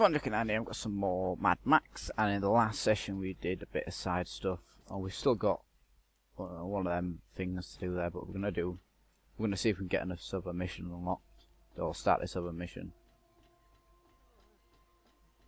Fun looking at I've got some more Mad Max, and in the last session we did a bit of side stuff. Oh, we've still got uh, one of them things to do there, but we're gonna do. We're gonna see if we can get another sub mission unlocked, or start this other mission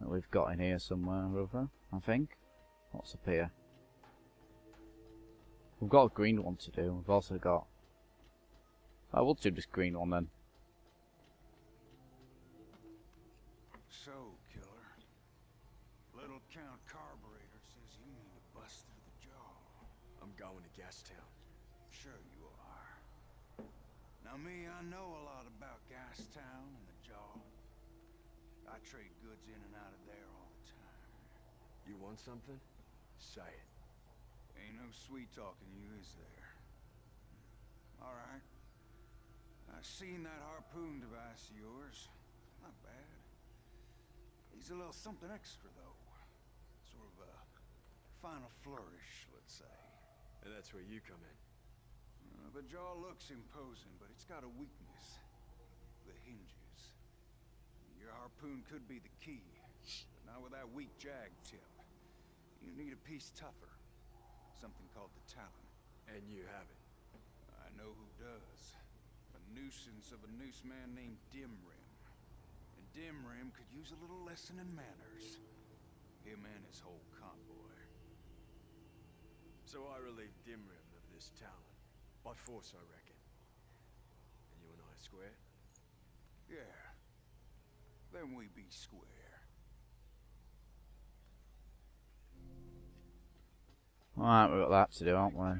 that we've got in here somewhere or other. I think. What's up here? We've got a green one to do. We've also got. I will do this green one then. So, killer, Little Count Carburetor says you need to bust through the jaw. I'm going to Gastown. Sure you are. Now me, I know a lot about Gastown and the jaw. I trade goods in and out of there all the time. You want something? Say it. Ain't no sweet talking you, is there? All right. I seen that harpoon device of yours. Not bad. He's a little something extra, though. Sort of a final flourish, let's say. And that's where you come in. Uh, the jaw looks imposing, but it's got a weakness. The hinges. Your harpoon could be the key, but not with that weak jag tip. You need a piece tougher. Something called the Talon. And you have it. I know who does. A nuisance of a noose man named Dimrim. And Dimrim could use a little lesson in manners. Him and his whole. So I relieve Dimrim of this talent. By force, I reckon. And you and I square? Yeah. Then we be square. Alright, we've got that to do, aren't we?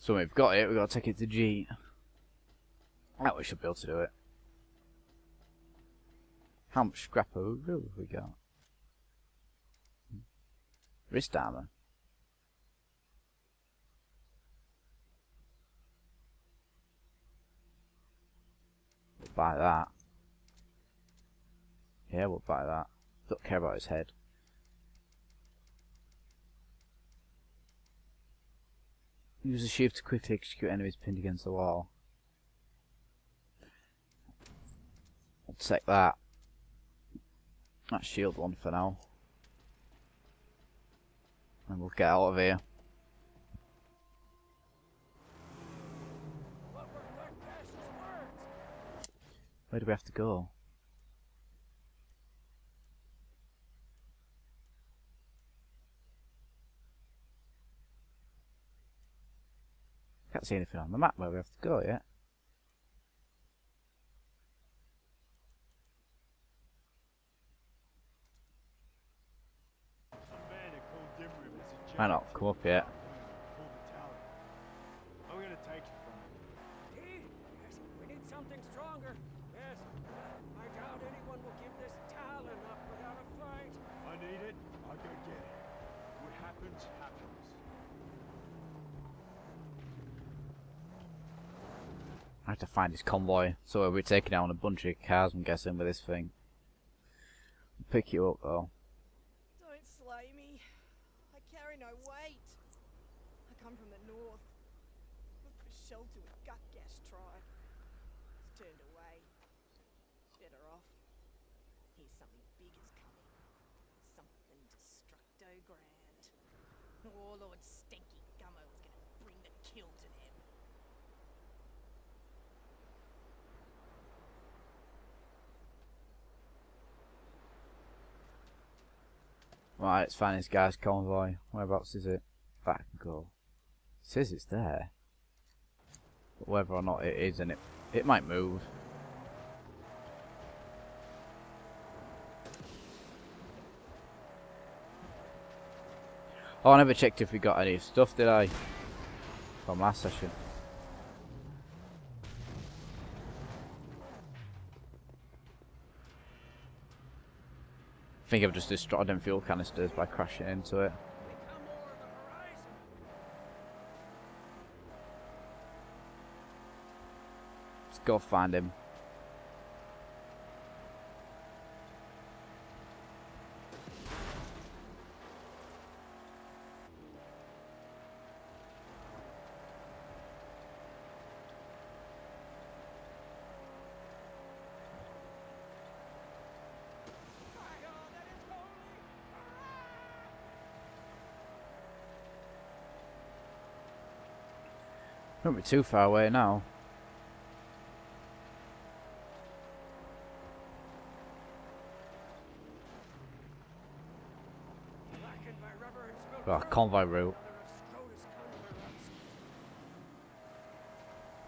So we've got it, we've got to take it to G. That we should be able to do it. How much scrap have we got? Wrist armor. We'll buy that. Yeah, we'll buy that. Don't care about his head. Use the shift to quickly execute enemies pinned against the wall. Take that. That shield one for now. And we'll get out of here. Where do we have to go? Can't see anything on the map where we have to go yet. Might not come up yet. I'm gonna take it from him. Yes, we need something stronger. Yes, I doubt anyone will give this Talon up without a fight. I need it, I go get it. What happens, happens. I have to find his convoy. So we'll be taking down a bunch of cars, I'm guessing, with this thing. Pick you up, though. Don't slay me. I carry no weight. I come from the north. Look for shelter with gut gas tribe. It's turned away. Better off. Here's something big is coming. Something destructo grand. Warlord Stinky Gummo is gonna bring the kill to them. Right, let's find this guy's convoy. Whereabouts is it? Back and go. It says it's there. But whether or not it is, and it, it might move. Oh, I never checked if we got any stuff, did I? From last session. I think I've just destroyed them fuel canisters by crashing into it. Let's go find him. Don't be too far away now. Oh, convoy route.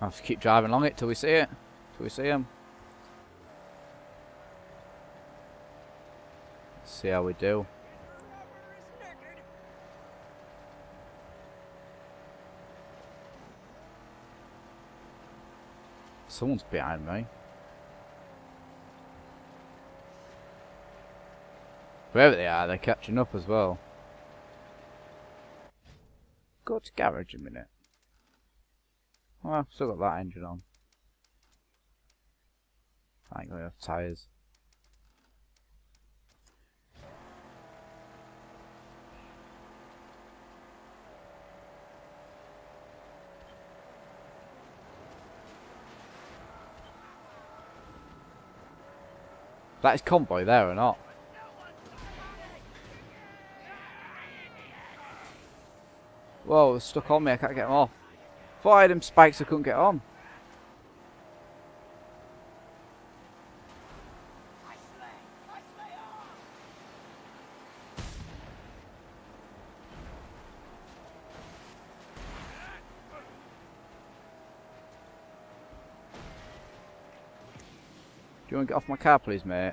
I have to keep driving along it till we see it. Till we see him. See how we do. The rubber is naked. Someone's behind me. Wherever they are, they're catching up as well. Go to garage a minute. Oh, I've still got that engine on. I ain't got enough tyres. That is convoy there or not? Whoa, stuck on me, I can't get them off. Thought I had them spikes I couldn't get on. To get off my car please, mate?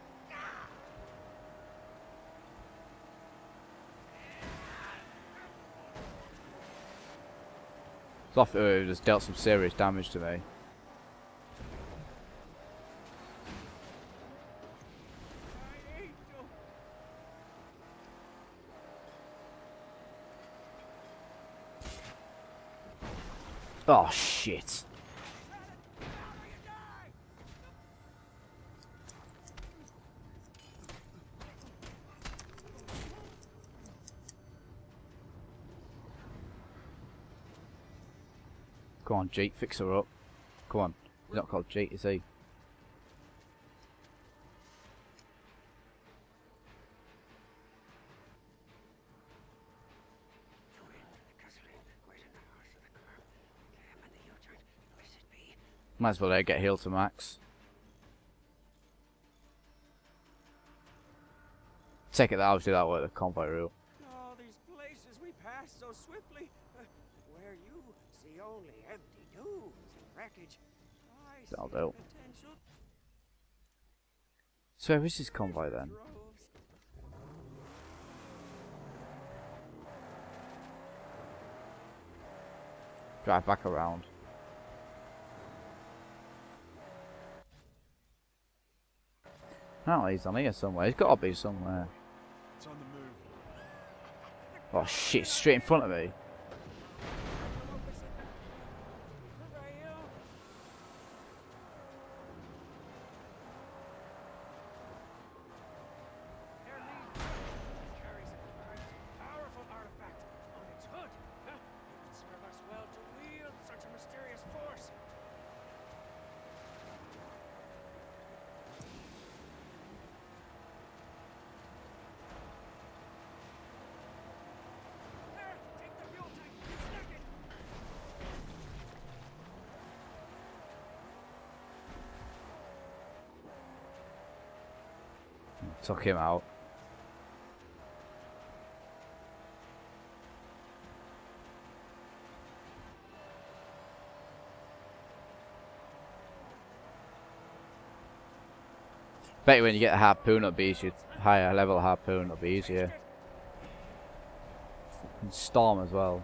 Off, uh, just dealt some serious damage to me. Oh shit. Go on, Jeet, fix her up. Come on. He's not called Jeet, is he? Might as well her get healed to max. Take it that obviously that worked the convoy route. All these places we pass so swiftly, uh, see only empty dunes and wreckage, I see That'll do. So where is this convoy then? Drive back around. Oh, he's on here somewhere. He's got to be somewhere. It's on the move. Oh shit, straight in front of me. Raphael, their lead carries a very powerful artifact on its hood. Huh? It would serve us well to wield such a mysterious force. There, take the fuel tank. It's naked. Took him out. Bet when you get a harpoon it'll be easier. Higher level harpoon it'll be easier. And storm as well.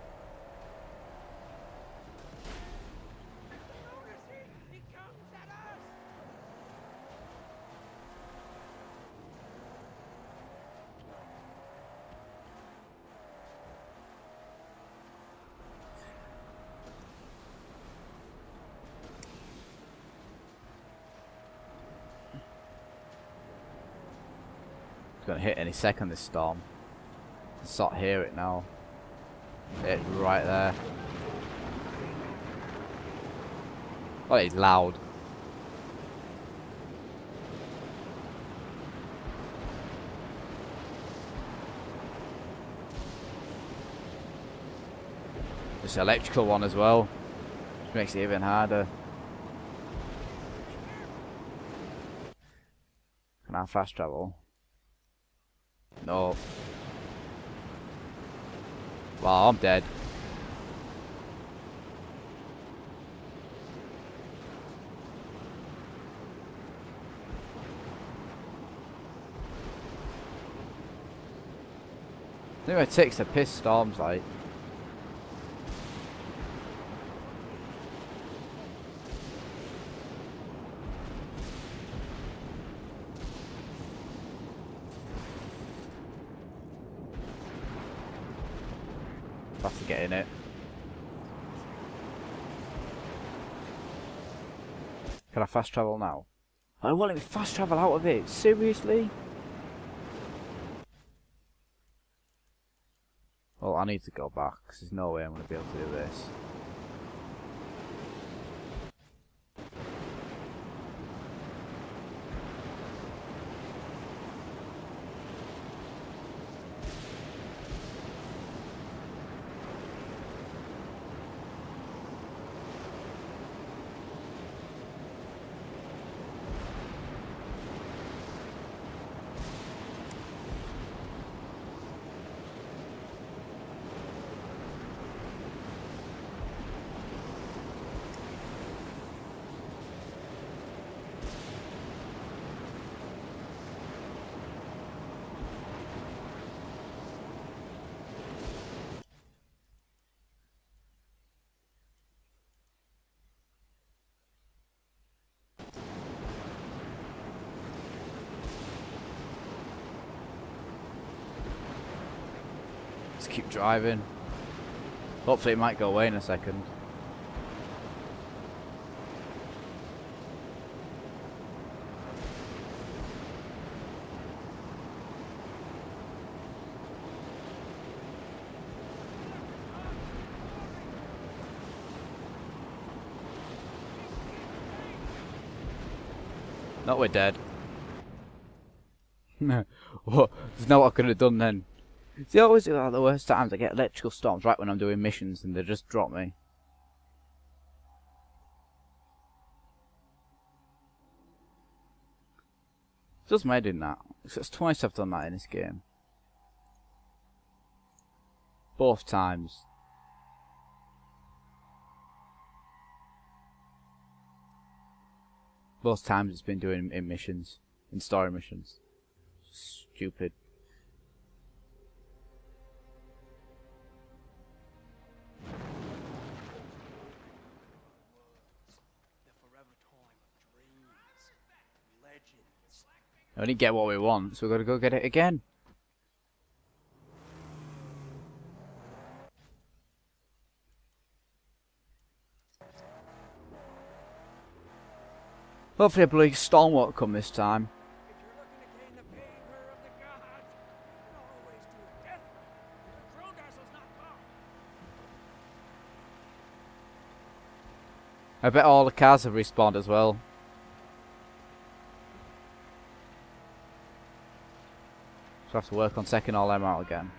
It's gonna hit any second this storm. I sort of hear it now. It right there. Oh, it's loud. This electrical one as well. Which makes it even harder. Can I fast travel? No. Well, I'm dead. I think it takes the piss storms like. Have to get in it. Can I fast travel now? I let me fast travel out of it. Seriously? Well, I need to go back because there's no way I'm going to be able to do this. Keep driving. Hopefully it might go away in a second. No, we're dead. what? There's no what I could have done then. See, always at the worst times. I get electrical storms right when I'm doing missions and they just drop me. Just me doing that. It's twice I've done that in this game. Both times. Both times it's been doing in missions. In story missions. Stupid. Legends. I only get what we want, so we've got to go get it again. Hopefully a bloody storm won't come this time. I bet all the cars have respawned as well. So I have to work on second all them out again.